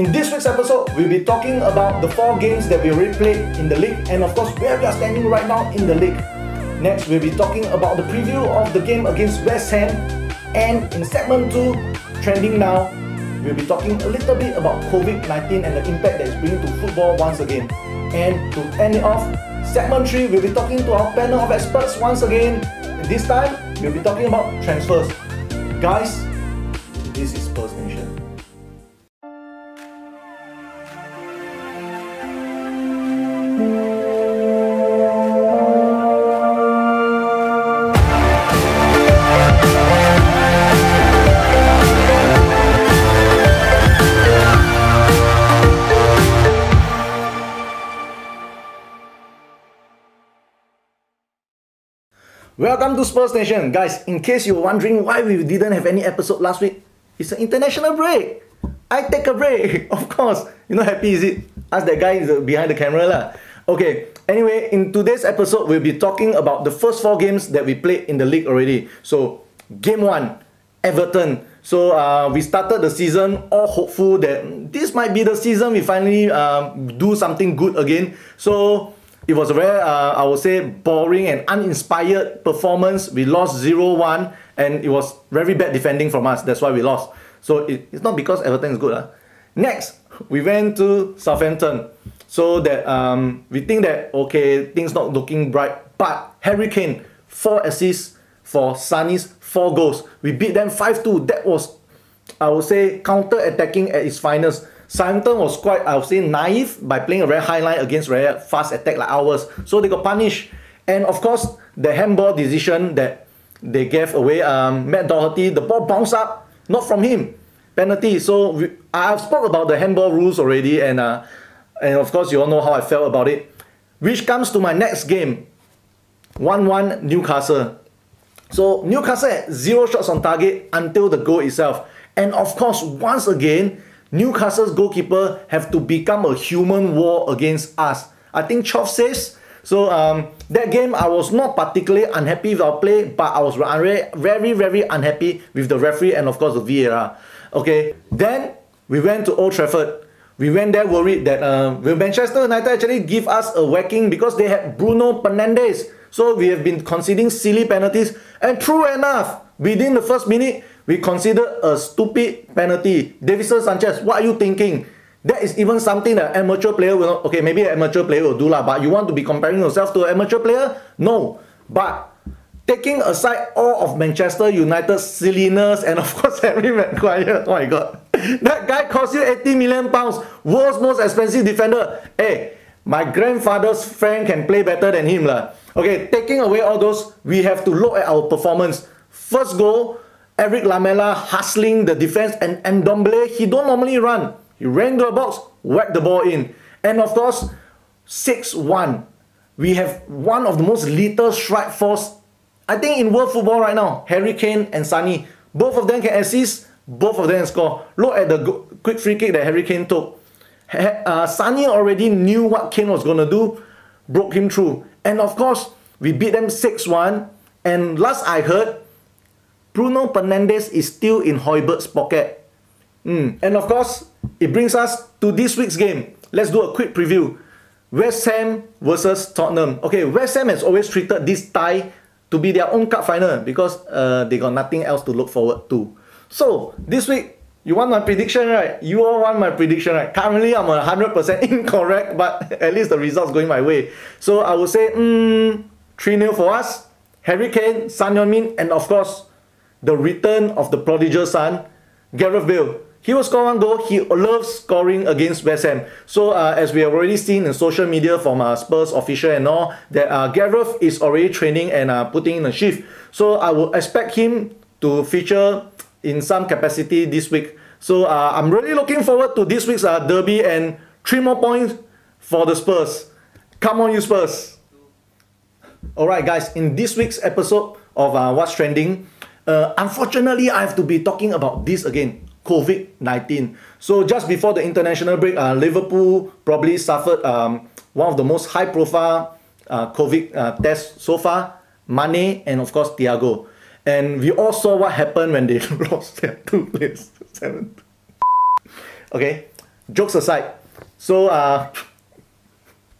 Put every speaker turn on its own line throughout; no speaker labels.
In this week's episode, we'll be talking about the four games that we already played in the league and of course where we are standing right now in the league. Next, we'll be talking about the preview of the game against West Ham and in segment 2, trending now, we'll be talking a little bit about COVID-19 and the impact that it's bringing to football once again. And to end it off, segment 3, we'll be talking to our panel of experts once again. This time, we'll be talking about transfers. Guys, this is Spurs Nation. Welcome to Spurs Nation. Guys, in case you're wondering why we didn't have any episode last week, it's an international break. I take a break, of course. You know, happy is it? Ask that guy behind the camera. lah. Okay, anyway, in today's episode, we'll be talking about the first four games that we played in the league already. So, game one, Everton. So, uh, we started the season all hopeful that this might be the season we finally uh, do something good again. So, it was a very, uh, I would say, boring and uninspired performance. We lost 0-1 and it was very bad defending from us. That's why we lost. So it, it's not because Everton is good. Uh. Next, we went to Southampton. So that um, we think that, okay, things not looking bright. But Harry Kane, 4 assists for Sonny's 4 goals. We beat them 5-2. That was, I would say, counter-attacking at its finest. Southampton was quite, I would say, naive by playing a very high line against very fast attack like ours. So they got punished. And of course, the handball decision that they gave away, um, Matt Doherty, the ball bounced up, not from him. Penalty. So we, I've spoke about the handball rules already, and uh, and of course you all know how I felt about it. Which comes to my next game, 1-1 Newcastle. So Newcastle had zero shots on target until the goal itself. And of course, once again, Newcastle's goalkeeper have to become a human war against us. I think Choff says. So um, that game, I was not particularly unhappy with our play, but I was very, very unhappy with the referee and of course the VAR. Okay, then we went to Old Trafford. We went there worried that uh, will Manchester United actually give us a whacking because they had Bruno Fernandes. So we have been conceding silly penalties. And true enough, within the first minute, we consider a stupid penalty. Davinson Sanchez, what are you thinking? That is even something that amateur player will not, okay, maybe an amateur player will do lah, but you want to be comparing yourself to an amateur player? No. But taking aside all of Manchester United's silliness and of course Harry Maguire, oh my god. That guy cost you 80 million pounds, world's most expensive defender. Hey, my grandfather's friend can play better than him lah. Okay, taking away all those, we have to look at our performance. First goal, Eric Lamela hustling the defense and Ndombele, he don't normally run. He ran to the box, whacked the ball in. And of course, 6-1. We have one of the most lethal strike force, I think in world football right now. Harry Kane and Sonny. Both of them can assist, both of them score. Look at the quick free kick that Harry Kane took. Uh, Sonny already knew what Kane was going to do, broke him through. And of course, we beat them 6-1. And last I heard, Bruno Fernandes is still in Højbjerg's pocket. Mm. And of course, it brings us to this week's game. Let's do a quick preview. West Ham versus Tottenham. Okay, West Ham has always treated this tie to be their own cup final because uh, they got nothing else to look forward to. So, this week, you want my prediction, right? You all want my prediction, right? Currently, I'm 100% incorrect, but at least the result's going my way. So, I would say, mm, 3-0 for us. Harry Kane, Son Heung-min, and of course, the return of the prodigal son, Gareth Bale. He will score one goal. He loves scoring against West Ham. So uh, as we have already seen in social media from uh, Spurs official and all, that uh, Gareth is already training and uh, putting in a shift. So I will expect him to feature in some capacity this week. So uh, I'm really looking forward to this week's uh, derby and three more points for the Spurs. Come on, you Spurs. Alright guys, in this week's episode of uh, What's Trending, uh, unfortunately, I have to be talking about this again. COVID-19. So just before the international break, uh, Liverpool probably suffered um, one of the most high-profile uh, COVID uh, tests so far. Mane and of course Thiago. And we all saw what happened when they lost their two players. Seven. Okay. jokes aside, so uh,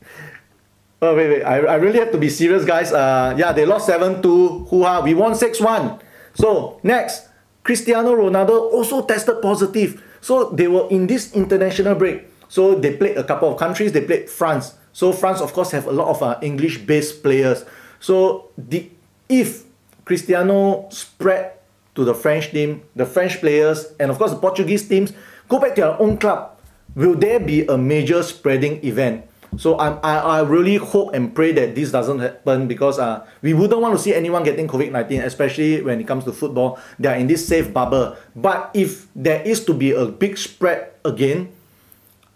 oh wait wait, I, I really have to be serious, guys. Uh, yeah, they lost seven two. Hoo-ha, we won six one. So next, Cristiano Ronaldo also tested positive. So they were in this international break. So they played a couple of countries. They played France. So France, of course, have a lot of uh, English-based players. So the if Cristiano spread to the French team, the French players, and of course the Portuguese teams go back to their own club, will there be a major spreading event? So I'm, I, I really hope and pray that this doesn't happen because uh, we wouldn't want to see anyone getting COVID-19, especially when it comes to football. They are in this safe bubble. But if there is to be a big spread again,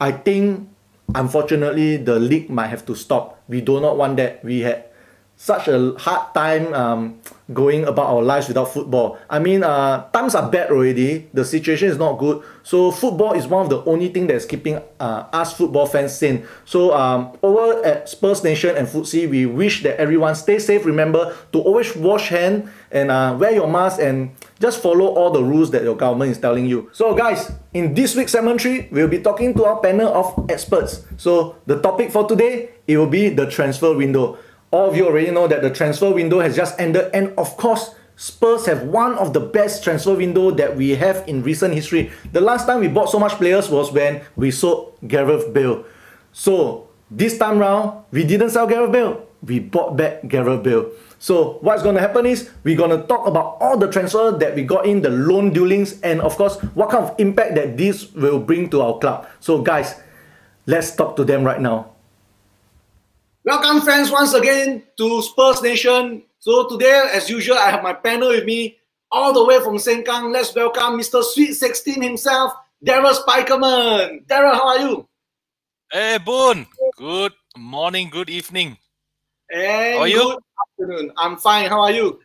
I think unfortunately the league might have to stop. We do not want that. We had such a hard time um, going about our lives without football. I mean, uh, times are bad already. The situation is not good. So football is one of the only thing that's keeping uh, us football fans sane. So um, over at Spurs Nation and Footsy, we wish that everyone stay safe. Remember to always wash hand and uh, wear your mask and just follow all the rules that your government is telling you. So guys, in this week's segment 3, we'll be talking to our panel of experts. So the topic for today, it will be the transfer window all of you already know that the transfer window has just ended and of course Spurs have one of the best transfer window that we have in recent history. The last time we bought so much players was when we sold Gareth Bale. So this time round, we didn't sell Gareth Bale. We bought back Gareth Bale. So what's going to happen is we're going to talk about all the transfer that we got in, the loan dealings, and of course, what kind of impact that this will bring to our club. So guys, let's talk to them right now.
Welcome, friends, once again to Spurs Nation. So today, as usual, I have my panel with me all the way from Sengkang. Let's welcome Mr. Sweet 16 himself, Daryl Spikerman. Daryl, how are you?
Hey, Boone. Good morning, good evening.
And how are you? Good afternoon. I'm fine. How are you?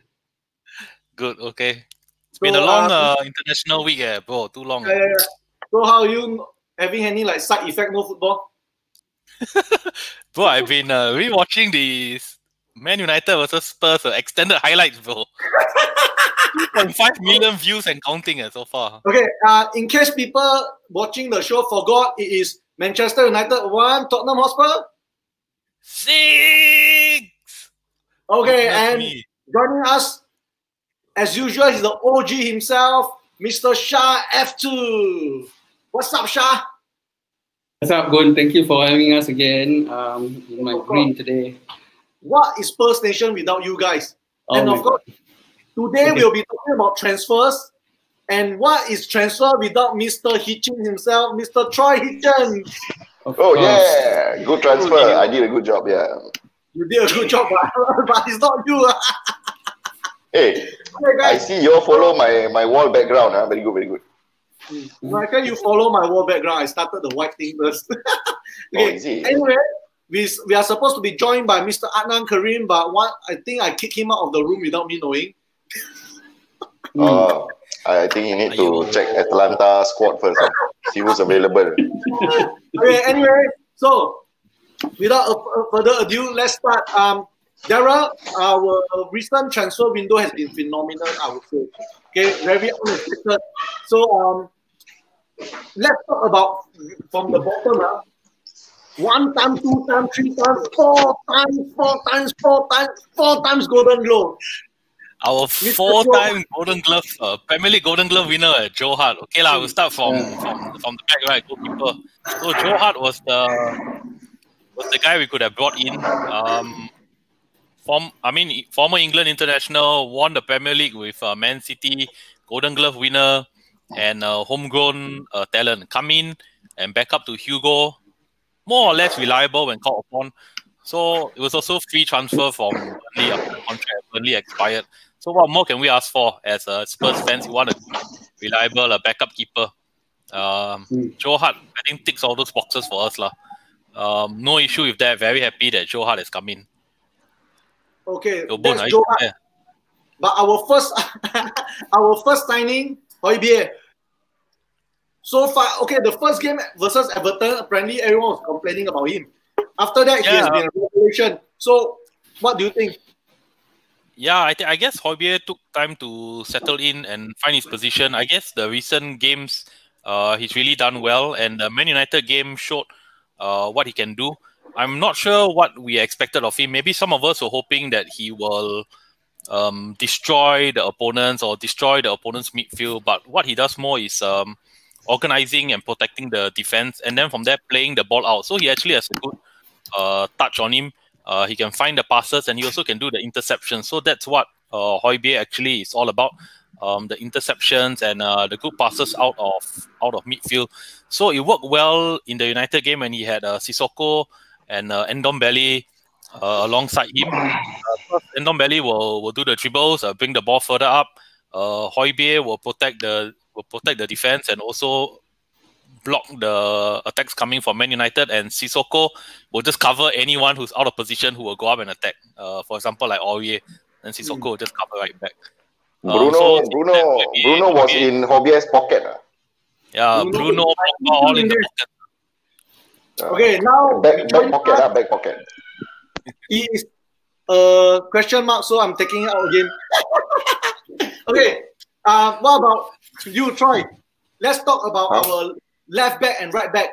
Good, okay. It's so, been a long uh, uh, international week, eh, bro. Too long.
Uh, so how are you having any like side effect no football?
bro, I've been uh, rewatching the Man United versus Spurs uh, extended highlights, bro. 2.5 million views and counting uh, so far.
Okay, uh, in case people watching the show forgot, it is Manchester United 1, Tottenham Hotspur
6!
Okay, and me. joining us, as usual, he's the OG himself, Mr. Shah F2. What's up, Shah?
What's up, Gun? Thank you for having us again um, in my green today.
What is Spurs Nation without you guys? Oh and of course, today we'll be talking about transfers. And what is transfer without Mr. Hitchin himself, Mr. Troy Hitchin?
Oh, yeah. Good transfer. I did a good job, yeah.
You did a good job, but it's not you.
hey, hey I see you all follow my, my wall background. Huh? Very good, very good.
Why can't you follow my wall background? I started the white thing first. okay. Oh, anyway, we, we are supposed to be joined by Mr. Adnan Karim, but one I think I kicked him out of the room without me knowing.
Oh, I think you need to check Atlanta squad first. See who's available.
okay, anyway, so without further ado, let's start. Um, Dara, our recent transfer window has been phenomenal, I would say. Okay, very unexpected. So um, let's talk about from the bottom up. One time, two times, three times, four times, four times, four times, four times Golden Glove.
Our four-time Golden Glove, uh, Premier League Golden Glove winner, uh, Joe Hart. Okay, lah, we'll start from, from from the back, right? Goalkeeper. So Joe Hart was the was the guy we could have brought in. Um, form, I mean, former England international, won the Premier League with uh, Man City, Golden Glove winner, and uh, homegrown uh, talent. Come in and back up to Hugo, more or less reliable when called upon. So it was also free transfer from Burnley after the contract Burnley expired. So what more can we ask for as a Spurs fans? You want a reliable a backup keeper. Um, mm. Joe Hart, I think ticks all those boxes for us lah. Um, no issue with that. Very happy that Joe Hart has come in.
Okay, that's Joe Hart. But our first, our first signing, Højbjerg. So far, okay, the first game versus Everton, apparently everyone was complaining about him. After that, yeah. he has been a revelation. So, what do you think?
Yeah, I, th- I guess Højbjerg took time to settle in and find his position. I guess the recent games Uh, he's really done well, and the Man United game showed uh, what he can do. I'm not sure what we expected of him. Maybe some of us were hoping that he will um, destroy the opponents or destroy the opponent's midfield. But what he does more is um, organizing and protecting the defense, and then from there playing the ball out. So he actually has a good uh, touch on him. Uh, he can find the passes, and he also can do the interception. So that's what uh, Højbjerg actually is all about. Um, the interceptions and uh, the good passes out of out of midfield. So it worked well in the United game when he had uh, Sissoko and uh, uh, alongside him. Uh, Ndombele will, will do the dribbles, uh, bring the ball further up. Uh, Højbjerg will protect the will protect the defense and also block the attacks coming from Man United. And Sissoko will just cover anyone who's out of position who will go up and attack. Uh, for example, like Aurier, and Sissoko mm. will just cover right back.
Um, Bruno, so Bruno, Bruno was in Højbjerg's pocket. Uh.
Yeah, Bruno, Bruno all in the pocket.
Okay, now
back, back pocket, uh, back pocket.
Is a question mark, so I'm taking it out again. okay, uh, what about you, Troy? Let's talk about our left back and right back.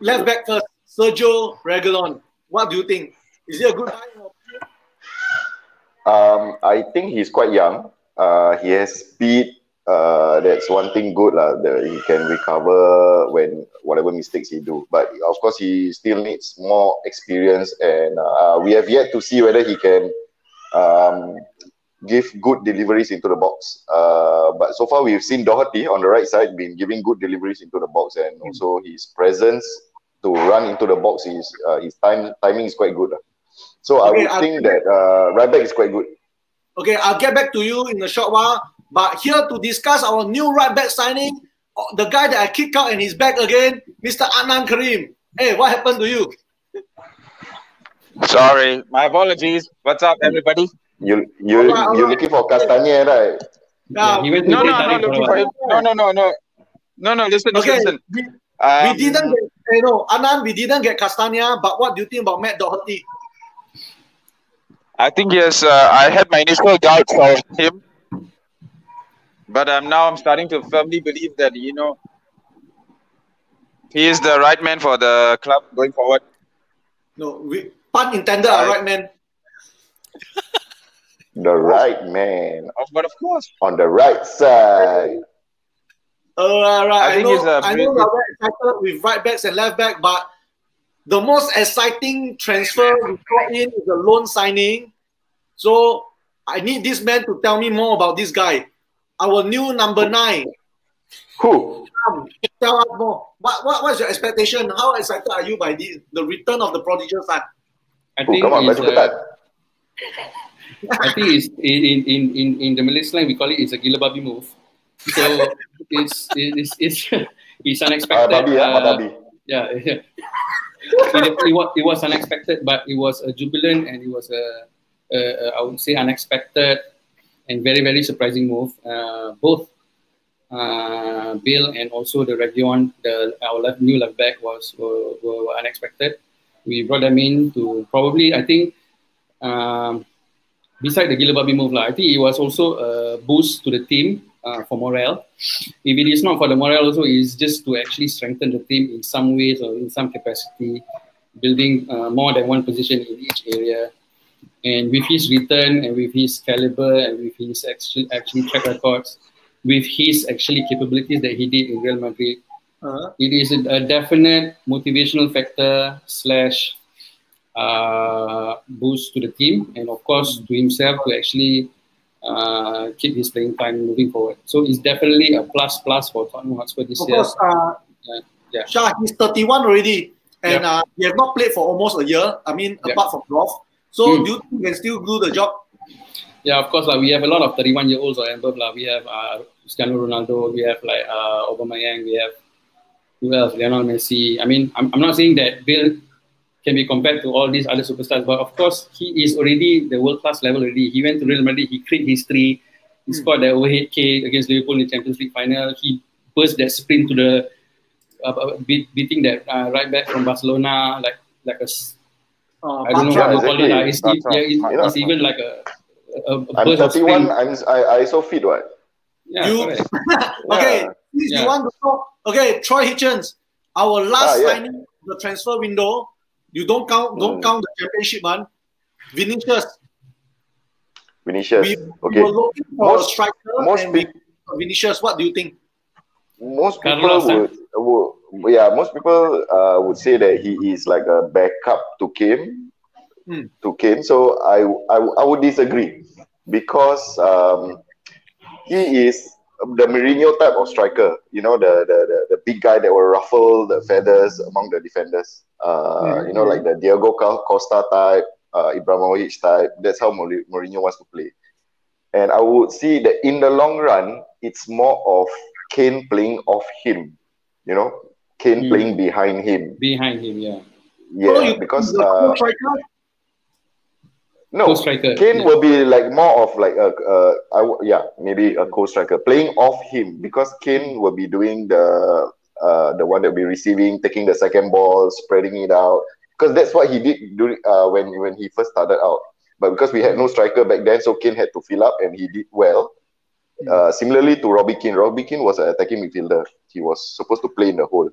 Left back first, Sergio Reguilon. What do you think? Is he a good guy?
Um, I think he's quite young. Uh, he has speed, uh, that's one thing good lah. That he can recover when whatever mistakes he do. But of course, he still needs more experience, and uh, we have yet to see whether he can um, give good deliveries into the box. Uh, but so far, we've seen Doherty on the right side been giving good deliveries into the box, and mm. also his presence to run into the box is uh, his time timing is quite good. So okay, I would I'll think that uh, right back is quite good.
Okay, I'll get back to you in a short while. But here to discuss our new right back signing, uh, the guy that I kicked out and he's back again, Mr. Adnan Karim. Hey, what happened to you?
Sorry, my apologies. What's up, everybody?
You you right, you looking for Castagne, right?
Yeah, no, no, no, no, looking for him. No, no, no, no, no, no. Listen, okay. listen.
We, um, we didn't get, you know, Anand, we didn't get Castagne, but what do you think about Matt Doherty?
I think yes. Uh, I had my initial doubts for him but um, now I'm starting to firmly believe that you know he is the right man for the club going forward.
No, we, pun intended, right. right man.
the right man.
But of course,
on the right side.
Oh, right, right. I, I know, I know we're excited with right backs and left back, but the most exciting transfer we got in is a loan signing. So I need this man to tell me more about this guy our new number nine.
Who?
Um, tell us more. What, what what's your expectation? How excited are you by the, the return of the prodigal son?
I think come on, it's, uh, I think it's in, in, in, in the Malay slang we call it it's a gila babi move. So it's it's it's it's unexpected. Uh, babi, uh, babi. Yeah, yeah. it, it, was, it was unexpected, but it was a jubilant and it was a, a, a I would say unexpected and very, very surprising move. Uh, both uh, Bill and also the Reguilon, the our left, new left back was were, were, unexpected. We brought them in to probably, I think, um, beside the Gila move, I think it was also a boost to the team uh, for morale. If it is not for the morale, also is just to actually strengthen the team in some ways or in some capacity, building uh, more than one position in each area. And with his return and with his caliber and with his actually, actually track records, with his actually capabilities that he did in Real Madrid, uh-huh. it is a, a, definite motivational factor slash uh, boost to the team and of course to himself to actually uh, keep his playing time moving forward. So it's definitely a plus plus for Tottenham Hotspur this
of
year.
Course, uh, yeah. yeah. Shah, he's 31 already and uh, he has not played for almost a year. I mean, apart from golf. So mm. do you think can still do the job?
Yeah, of course. Like, we have a lot of 31 year olds or above. Like, we have uh, Cristiano Ronaldo, we have like uh, Aubameyang, we have who else? Lionel Messi. I mean, I'm, I'm not saying that Bill can be compared to all these other superstars, but of course, he is already the world class level already. He went to Real Madrid, he created history, he mm. scored the overhead kick against Liverpool in the Champions League final. He burst that sprint to the uh, uh beat, beating that uh, right back from Barcelona like like a uh, I don't know what to call it. Uh, it's, it, yeah, it's, it's even like a. a, a
I'm 31. I'm I, I so fit. What?
Yeah, you okay? yeah. you want to talk? Okay, Troy Hitchens, our last
Ah, yeah.
signing the transfer window. You don't count, don't
Mm.
count the championship one. Vinicius,
Vinicius.
we,
okay.
we were looking for
Most-
a striker
most
and we, Vinicius. What do you think?
most people
Carlos,
would, would yeah most people uh, would say that he is like a backup to Kane.
Hmm.
to Kane. So I, I I would disagree because um, he is the Mourinho type of striker. You know the, the the the big guy that will ruffle the feathers among the defenders. Uh, you know like the Diego Costa type uh, Ibrahimovic type. That's how Mouri- Mourinho wants to play. And I would see that in the long run it's more of Kane playing off him, you know, Kane
Hmm.
playing behind him.
Behind him, yeah.
Yeah,
So you
because uh, no,
Co-striker,
Kane
yeah.
will be like more of like a, uh, I w- yeah, maybe a co-striker playing off him because Kane will be doing the uh, the one that will be receiving, taking the second ball, spreading it out. Because that's what he did during uh, when when he first started out. But because we had no striker back then, so Kane had to fill up, and he did well. Uh, similarly to Robbie Keane, Robbie Keane was an attacking midfielder. He was supposed to play in the hole,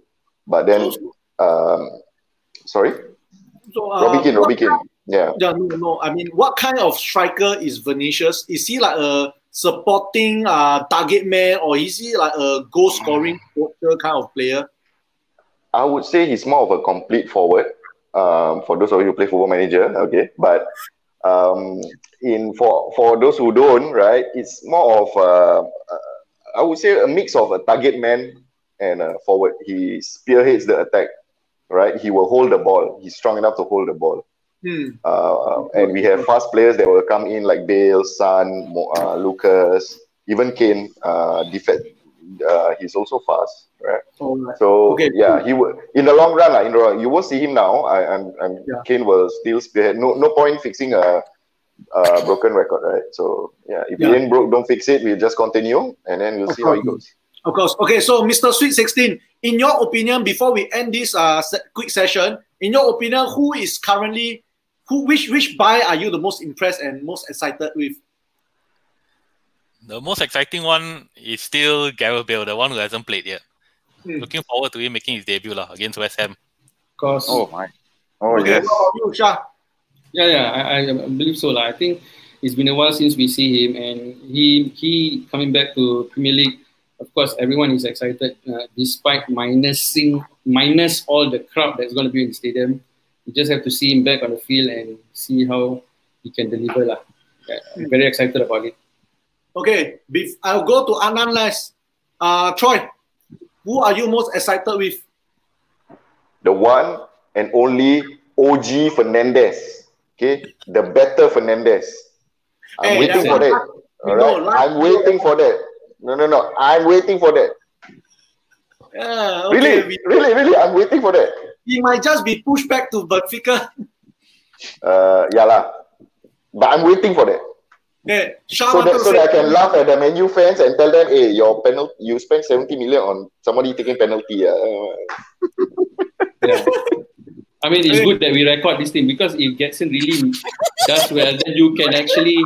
but then, um, sorry,
So, uh,
Robbie Keane, Robbie Keane, yeah.
Yeah, no, no. I mean, what kind of striker is Vinicius? Is he like a supporting uh, target man, or is he like a goal scoring kind of player?
I would say he's more of a complete forward. Um, for those of you who play Football Manager, okay, but um, in for for those who don't, right, it's more of I would say a mix of a target man and a forward. He spearheads the attack, right? He will hold the ball. He's strong enough to hold the ball.
Hmm.
Uh, and we have fast players that will come in like Bale, Son, uh, Lucas, even Kane. Uh, defend, uh, he's also fast, right?
Alright.
So
Okay.
yeah, he will in the long run. In the long, you won't see him now. I, I'm, I'm
Yeah.
Kane will still spearhead. No, no point fixing a, a broken record, right? So yeah, if
Yeah.
it ain't broke, don't fix it. We'll just continue, and then we'll see how it goes.
Of course. Okay, so Mr. Sweet 16, in your opinion, before we end this uh, se- quick session, in your opinion, who is currently, who which which buy are you the most impressed and most excited with?
The most exciting one is still Gareth Bale, the one who hasn't played yet.
Hmm.
Looking forward to him making his debut lah, against West Ham.
Because
my. Oh
okay, what about you, Shah?
Yeah, yeah, I, I believe so. Like, I think it's been a while since we see him, and he he coming back to Premier League. Of course, everyone is excited, uh, despite minusing minus all the crowd that's going to be in the stadium. You just have to see him back on the field and see how he can deliver. Lah. Yeah, I'm very excited about it.
Okay, bef- I'll go to Anand last. Uh, Troy, who are you most excited with?
The one and only OG Fernandes. Okay, the better Fernandes. I'm
Hey,
waiting for that.
We
All
know,
right,
last
I'm waiting for that. No, no, no. I'm waiting for that.
Yeah,
Really,
okay. We,
really, really. I'm waiting for that.
he might just be pushed back to Benfica.
Uh, yeah lah. But I'm waiting for that.
Okay, Shah
So that so that I can laugh at the menu fans and tell them, hey, your penalty, you spent 70 million on somebody taking penalty. Uh.
Yeah. I mean, it's good that we record this thing because if Gedson really does well, then you can actually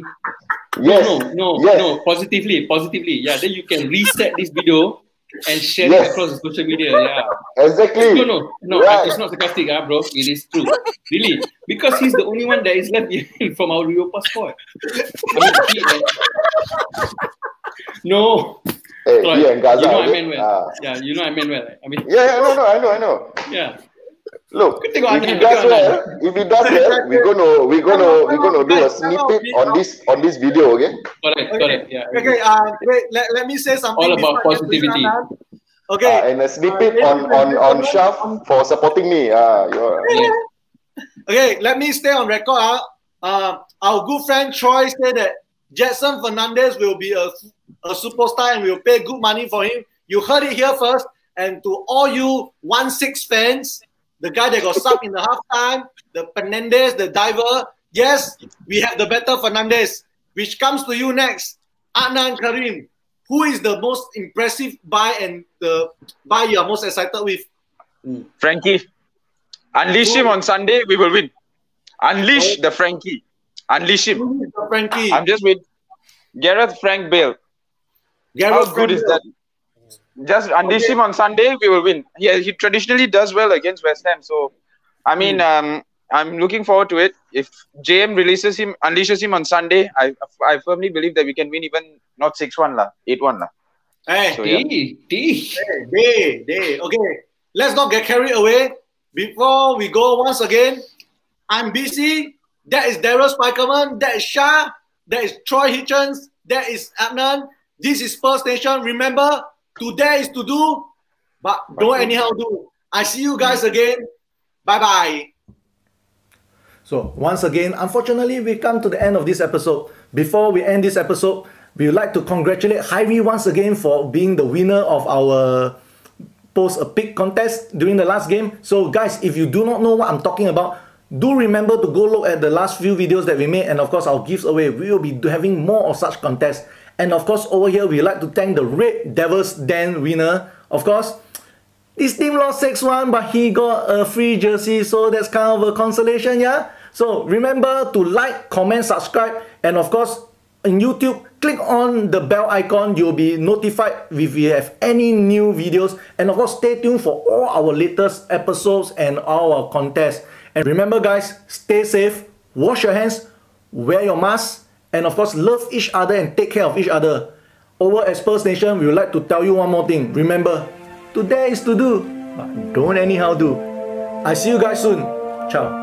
Yes.
no, no,
Yes.
no, positively, positively. Yeah, then you can reset this video and share
Yes.
it across the social media. Yeah.
Exactly.
No, no, no.
Right.
It's not sarcastic, ah, bro. It is true. Really. Because he's the only one that is left in- from our Europa passport. I mean, he, no.
Hey,
Troy,
and Gaza.
you know I meant well.
Ah.
Yeah, you know I meant well. I mean,
Yeah, yeah, no, no, I know, I know.
yeah.
Look, if
thing
he does
I-
well, if he does well, we're gonna, we're gonna, we're gonna do a snippet on this, on this video, okay?
Correct, correct. Yeah.
Okay, uh, wait, let, let me say something.
All about
before I get
positivity.
Okay.
Ah, and a snippet
Uh,
on on on Shaf for supporting me. Ah, you're,
Yeah.
Okay, let me stay on record. Uh, uh, our good friend Troy said that Gedson Fernandes will be a, a superstar and we'll pay good money for him. You heard it here first. And to all you 1 6 fans, the guy that got subbed in the halftime, the Fernandes, the diver, yes, we have the better Fernandes, which comes to you next. Adnan Karim, who is the most impressive buy and the buy you are most excited with? Hmm.
Frankie. Unleash him on Sunday, we will win. Unleash the Frankie. Unleash him.
Who is the Frankie?
I'm just with Gareth Frank Bale.
Gareth
How good is
Bale.
that? Just unleash okay. him on Sunday, we will win. He, he traditionally does well against West Ham. So, I mean, mm. um, I'm looking forward to it. If JM releases him, unleashes him on Sunday, I I firmly believe that we can win even not 6 1, la, 8 1. La.
Hey, so, yeah. D, D. Hey, D, Okay, let's not get carried away. Before we go once again, I'm BC. That is Daryl Spikerman. That is Shah. That is Troy Hitchens. That is Adnan. This is Spurs Nation. Remember, to dare is to do, but don't anyhow do. I see you guys mm. again. Bye bye.
So once again, unfortunately, we come to the end of this episode. Before we end this episode, we would like to congratulate Hyrie once again for being the winner of our post a pick contest during the last game. So guys, if you do not know what I'm talking about, do remember to go look at the last few videos that we made and of course our giveaway. We will be having more of such contests. And of course, over here, we like to thank the Red Devils Den winner. Of course, this team lost 6-1, but he got a free jersey, so that's kind of a consolation, yeah? So remember to like, comment, subscribe, and of course, in YouTube, click on the bell icon. You'll be notified if we have any new videos. And of course, stay tuned for all our latest episodes and our contests. And remember guys, stay safe, wash your hands, wear your mask, and of course, love each other and take care of each other. Over at Spurs Nation, we would like to tell you one more thing. Remember, to dare is to do, but don't anyhow do. I see you guys soon. Ciao.